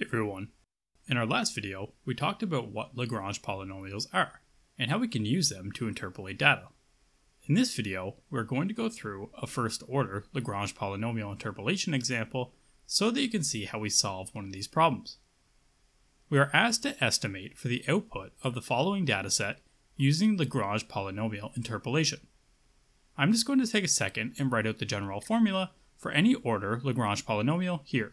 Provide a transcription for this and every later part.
everyone. In our last video, we talked about what Lagrange polynomials are and how we can use them to interpolate data. In this video, we're going to go through a first order Lagrange polynomial interpolation example so that you can see how we solve one of these problems. We are asked to estimate for the output of the following dataset using Lagrange polynomial interpolation. I'm just going to take a second and write out the general formula for any order Lagrange polynomial here.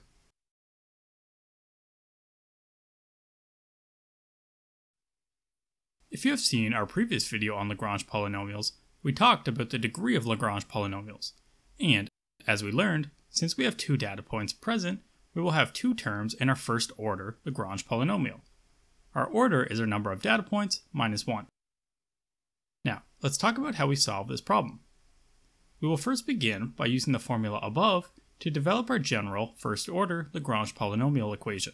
If you have seen our previous video on Lagrange polynomials, we talked about the degree of Lagrange polynomials. And, as we learned, since we have two data points present, we will have two terms in our first order Lagrange polynomial. Our order is our number of data points minus 1. Now, let's talk about how we solve this problem. We will first begin by using the formula above to develop our general first order Lagrange polynomial equation.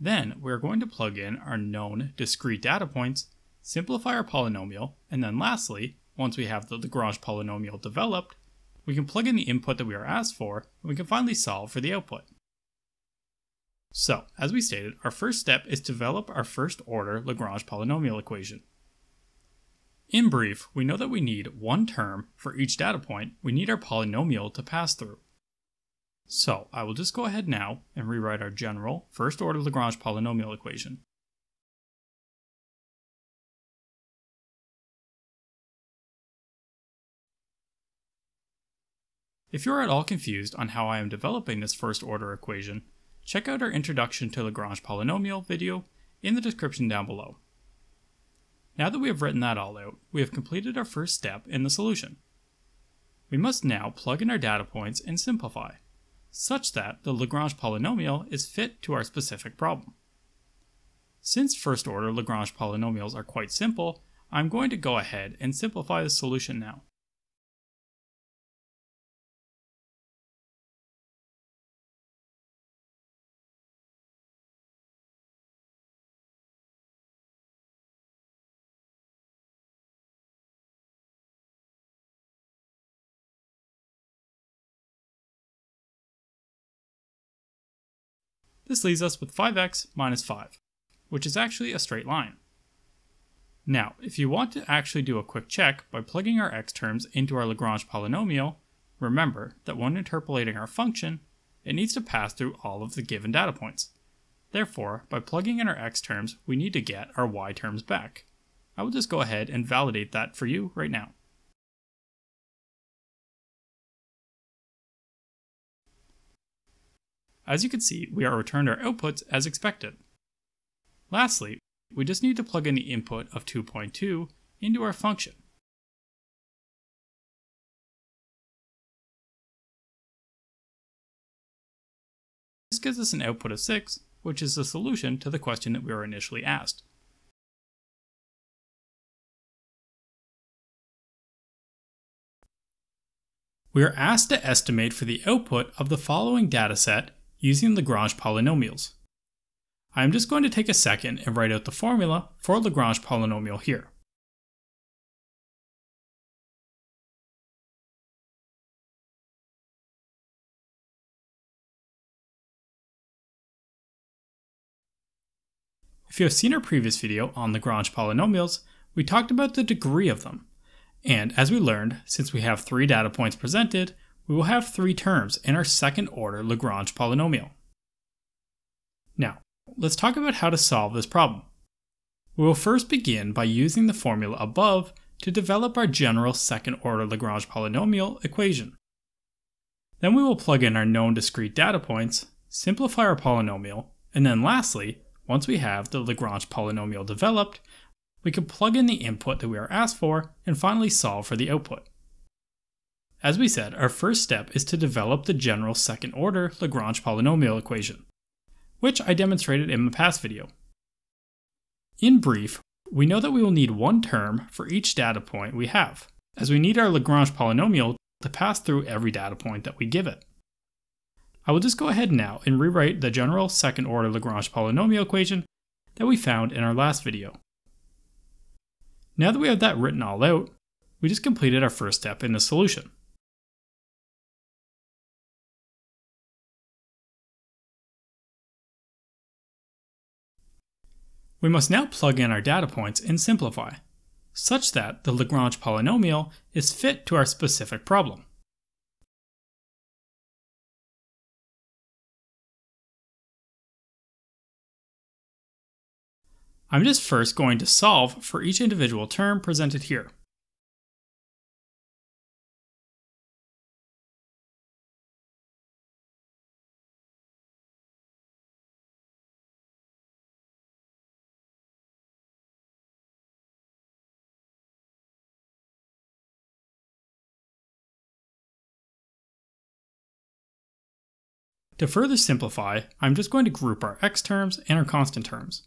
Then we're going to plug in our known discrete data points, simplify our polynomial, and then lastly, once we have the Lagrange polynomial developed, we can plug in the input that we are asked for, and we can finally solve for the output. So, as we stated, our first step is to develop our first order Lagrange polynomial equation. In brief, we know that we need one term for each data point we need our polynomial to pass through. So I will just go ahead now and rewrite our general first order Lagrange polynomial equation. If you are at all confused on how I am developing this first order equation, check out our Introduction to Lagrange Polynomial video in the description down below. Now that we have written that all out, we have completed our first step in the solution. We must now plug in our data points and simplify such that the Lagrange polynomial is fit to our specific problem. Since first order Lagrange polynomials are quite simple, I'm going to go ahead and simplify the solution now. This leaves us with 5x minus 5, which is actually a straight line. Now, if you want to actually do a quick check by plugging our x terms into our Lagrange polynomial, remember that when interpolating our function, it needs to pass through all of the given data points. Therefore, by plugging in our x terms, we need to get our y terms back. I will just go ahead and validate that for you right now. As you can see, we are returned our outputs as expected. Lastly, we just need to plug in the input of 2.2 into our function. This gives us an output of 6, which is the solution to the question that we were initially asked. We are asked to estimate for the output of the following dataset using Lagrange polynomials. I am just going to take a second and write out the formula for Lagrange polynomial here. If you have seen our previous video on Lagrange polynomials, we talked about the degree of them. And as we learned, since we have three data points presented, we will have three terms in our second order Lagrange polynomial. Now, let's talk about how to solve this problem. We will first begin by using the formula above to develop our general second order Lagrange polynomial equation. Then we will plug in our known discrete data points, simplify our polynomial, and then lastly, once we have the Lagrange polynomial developed, we can plug in the input that we are asked for and finally solve for the output. As we said, our first step is to develop the general second order Lagrange polynomial equation, which I demonstrated in the past video. In brief, we know that we will need one term for each data point we have, as we need our Lagrange polynomial to pass through every data point that we give it. I will just go ahead now and rewrite the general second order Lagrange polynomial equation that we found in our last video. Now that we have that written all out, we just completed our first step in the solution. We must now plug in our data points and simplify, such that the Lagrange polynomial is fit to our specific problem. I'm just first going to solve for each individual term presented here. To further simplify, I'm just going to group our x terms and our constant terms.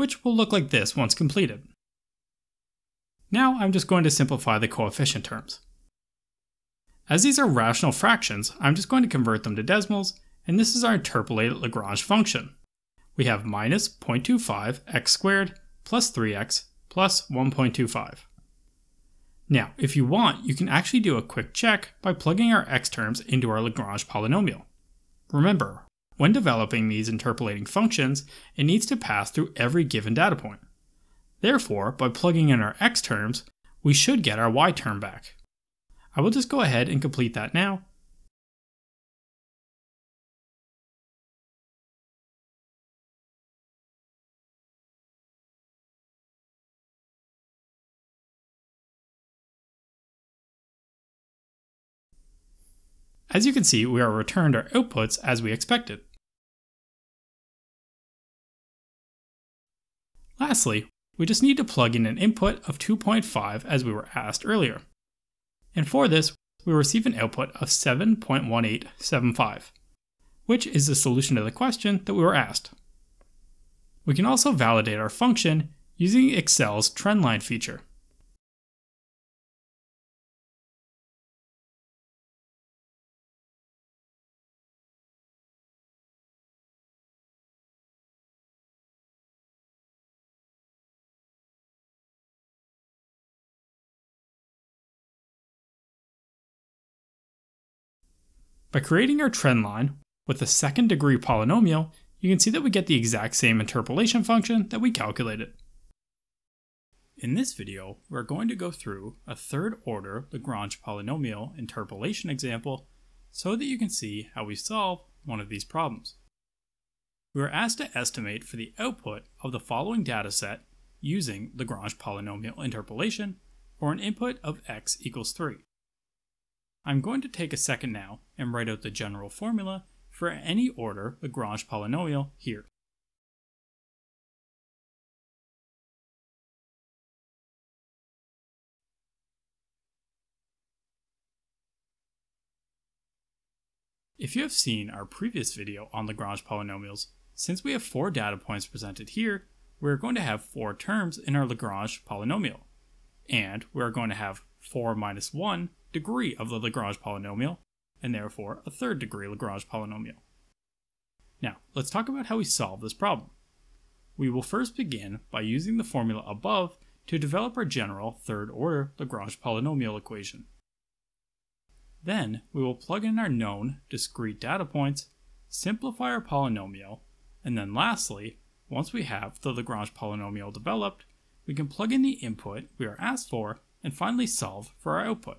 Which will look like this once completed. Now I'm just going to simplify the coefficient terms. As these are rational fractions, I'm just going to convert them to decimals, and this is our interpolated Lagrange function. We have minus 0.25 x squared plus 3x plus 1.25. Now, if you want, you can actually do a quick check by plugging our x terms into our Lagrange polynomial. Remember, when developing these interpolating functions, it needs to pass through every given data point. Therefore, by plugging in our x terms, we should get our y term back. I will just go ahead and complete that now, As you can see, we are returned our outputs as we expected. Lastly, we just need to plug in an input of 2.5 as we were asked earlier. And for this, we receive an output of 7.1875, which is the solution to the question that we were asked. We can also validate our function using Excel's trendline feature. By creating our trend line with a second degree polynomial, you can see that we get the exact same interpolation function that we calculated. In this video, we're going to go through a third order Lagrange polynomial interpolation example so that you can see how we solve one of these problems. We are asked to estimate for the output of the following dataset using Lagrange polynomial interpolation for an input of x equals 3. I'm going to take a second now and write out the general formula for any order Lagrange polynomial here. If you have seen our previous video on Lagrange polynomials, since we have four data points presented here, we're going to have four terms in our Lagrange polynomial. And we're going to have 4 minus 1 degree of the Lagrange polynomial, and therefore a third degree Lagrange polynomial. Now, let's talk about how we solve this problem. We will first begin by using the formula above to develop our general third order Lagrange polynomial equation. Then, we will plug in our known discrete data points, simplify our polynomial, and then lastly, once we have the Lagrange polynomial developed, we can plug in the input we are asked for and finally solve for our output.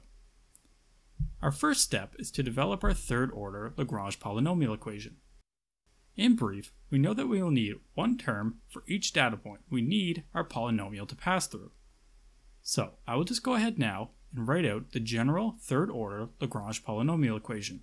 Our first step is to develop our third order Lagrange polynomial equation. In brief, we know that we will need one term for each data point we need our polynomial to pass through. So I will just go ahead now and write out the general third order Lagrange polynomial equation.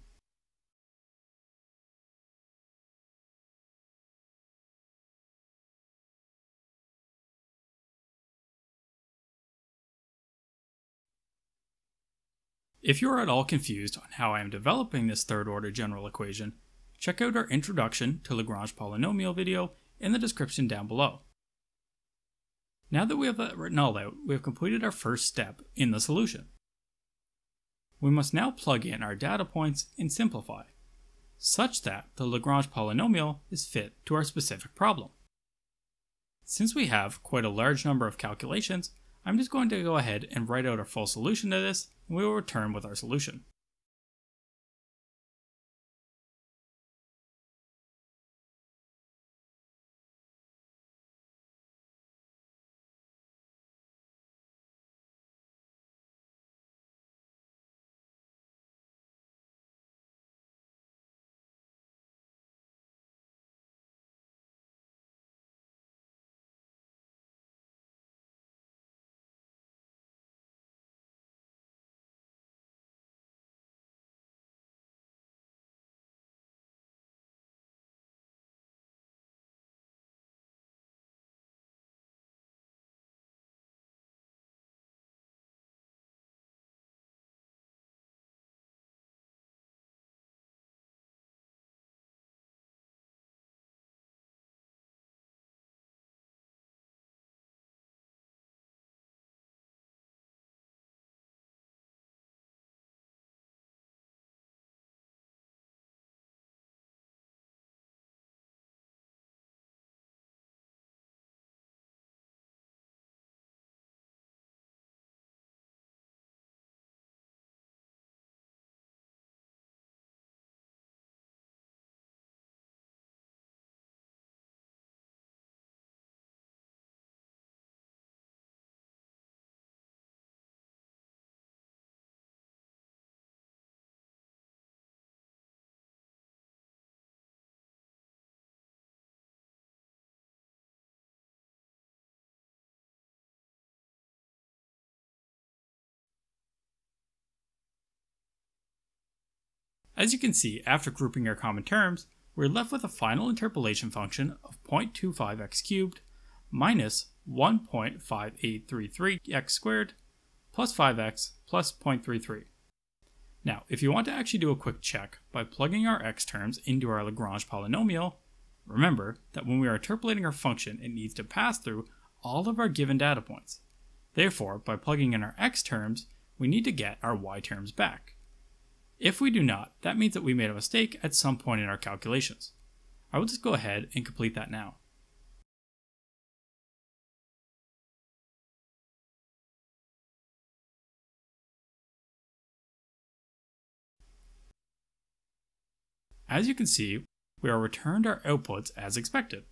If you are at all confused on how I am developing this third order general equation, check out our Introduction to Lagrange Polynomial video in the description down below. Now that we have that written all out, we have completed our first step in the solution. We must now plug in our data points and simplify, such that the Lagrange polynomial is fit to our specific problem. Since we have quite a large number of calculations, I'm just going to go ahead and write out our full solution to this, and we will return with our solution. As you can see, after grouping our common terms, we're left with a final interpolation function of 0.25x cubed minus 1.5833x squared plus 5x plus 0.33. Now, if you want to actually do a quick check by plugging our x terms into our Lagrange polynomial, remember that when we are interpolating our function, it needs to pass through all of our given data points. Therefore, by plugging in our x terms, we need to get our y terms back. If we do not, that means that we made a mistake at some point in our calculations. I will just go ahead and complete that now. As you can see, we are returned our outputs as expected.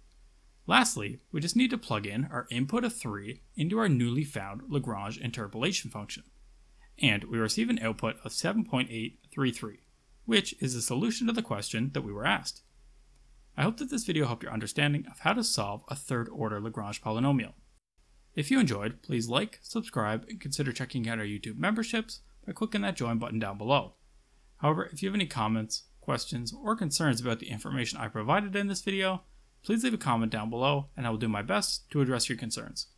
Lastly, we just need to plug in our input of 3 into our newly found Lagrange interpolation function and we receive an output of 7.833, which is the solution to the question that we were asked. I hope that this video helped your understanding of how to solve a third order Lagrange polynomial. If you enjoyed, please like, subscribe, and consider checking out our YouTube memberships by clicking that join button down below. However, if you have any comments, questions, or concerns about the information I provided in this video, please leave a comment down below and I will do my best to address your concerns.